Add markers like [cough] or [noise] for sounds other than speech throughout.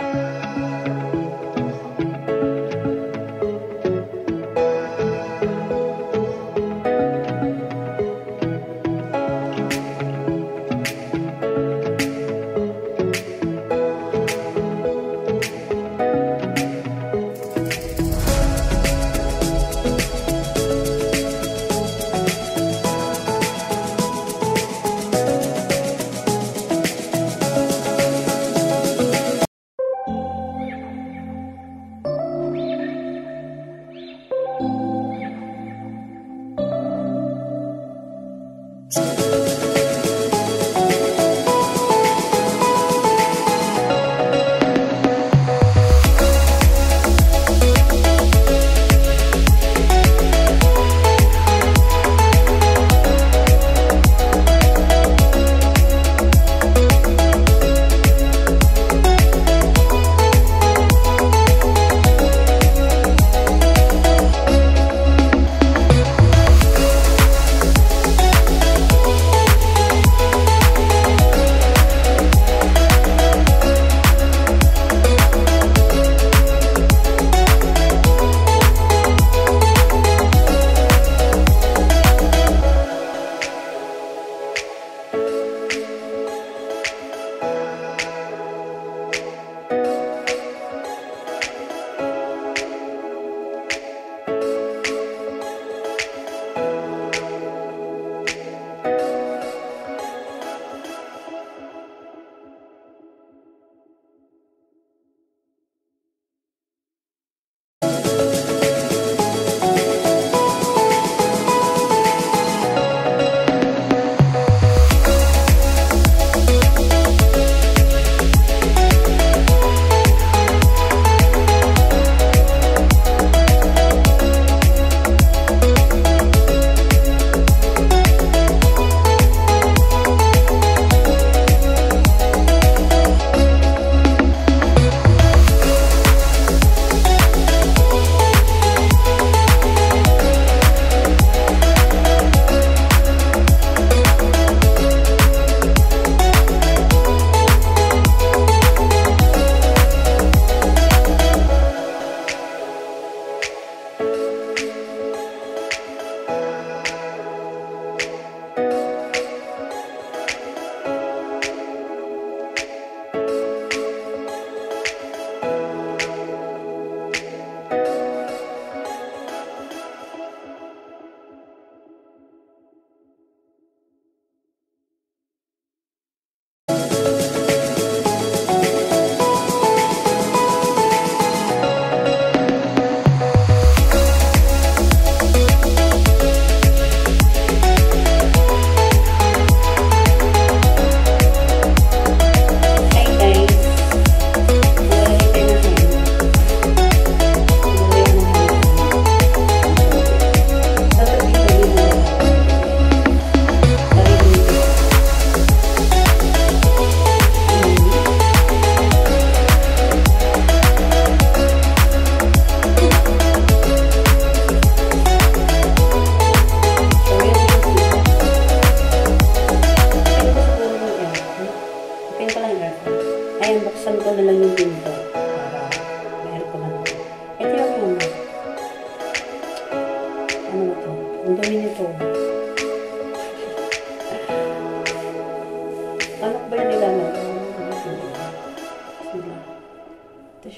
Música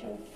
conversation.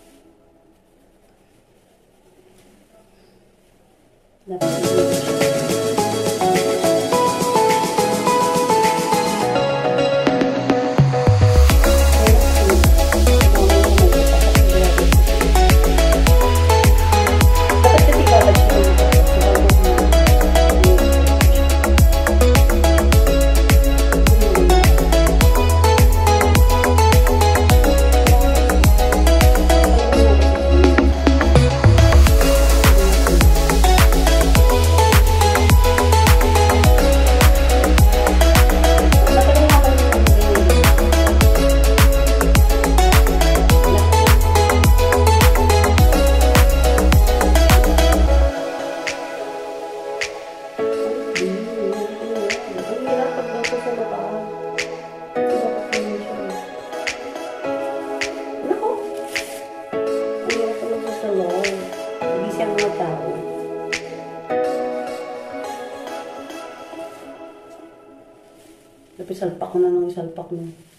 isalpak na nung isalpak mo.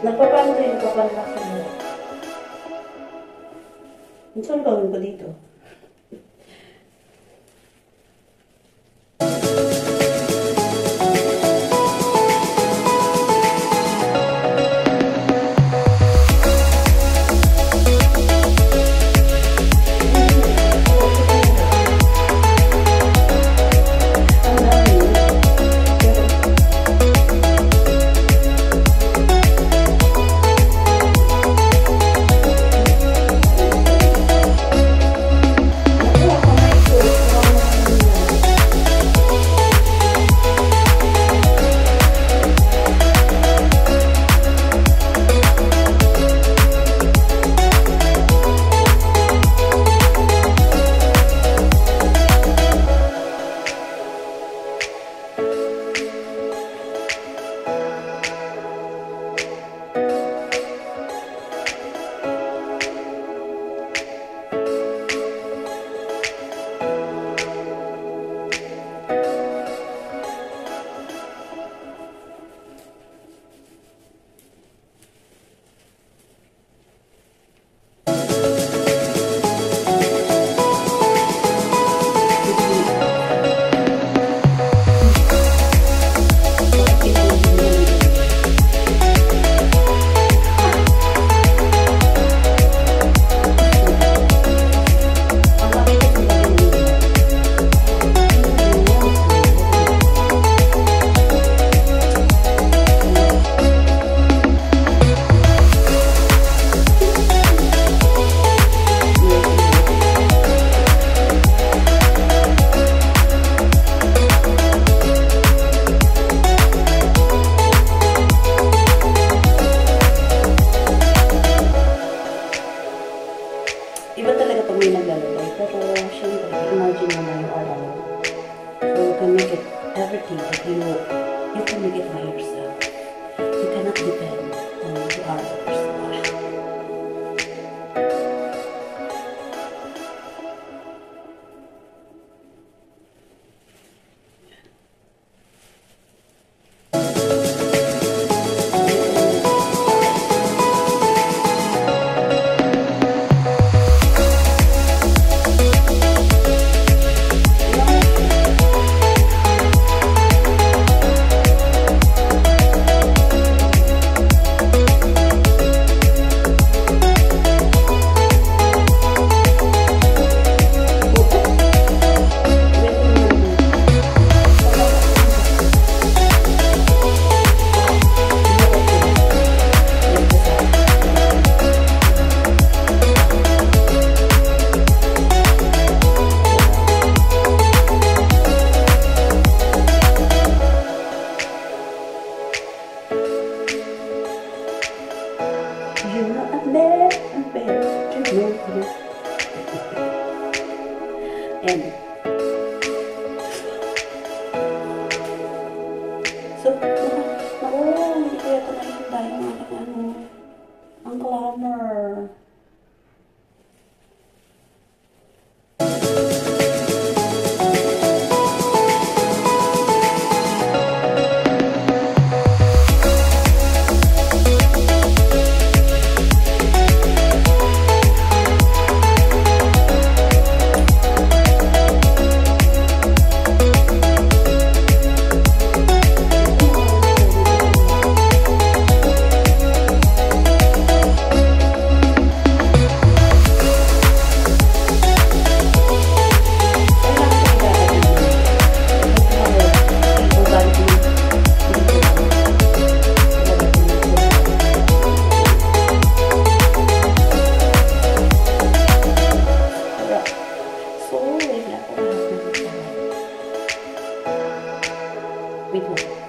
Nagpapano kayo, nagpapano na kayo. Saan gawin ko dito? everything that you, you can get by yourself. You cannot depend on the others. no And We.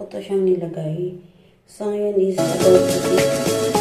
ko to siyang nilagay. So, yun is about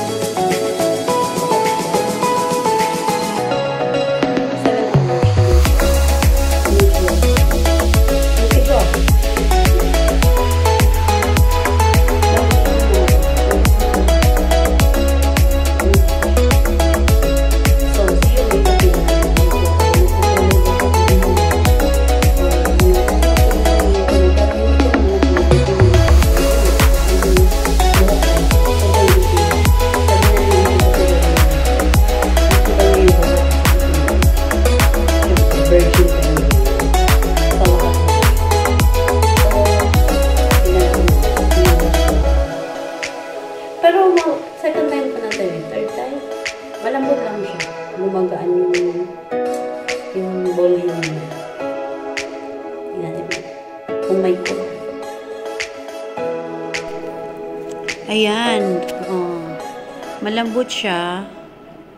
Malambot siya.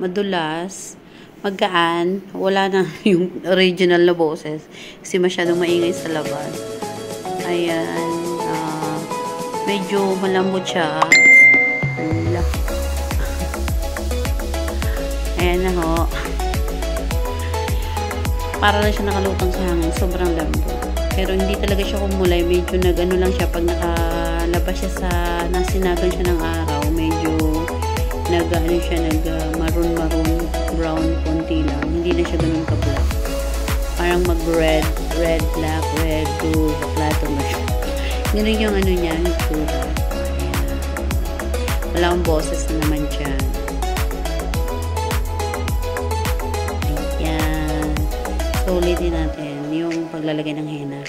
Madulas. Magaan. Wala na [laughs] yung original na boses. Kasi masyadong maingay sa labas. Ayan. ah, medyo malambot siya. [laughs] Ayan na ho. Para lang siya nakalutang sa hangin. Sobrang lambot. Pero hindi talaga siya kumulay. Medyo nag-ano lang siya pag nakalabas siya sa nasinagan siya ng araw. Medyo nag ano siya nag uh, maroon maroon brown konti lang. Hindi na siya ganun ka black. Parang mag red, red, black, red, blue, plato na siya. Ganun yung ano niya, yung tsura. Wala akong boses na naman dyan. Ayan. So, ulitin natin yung paglalagay ng henna.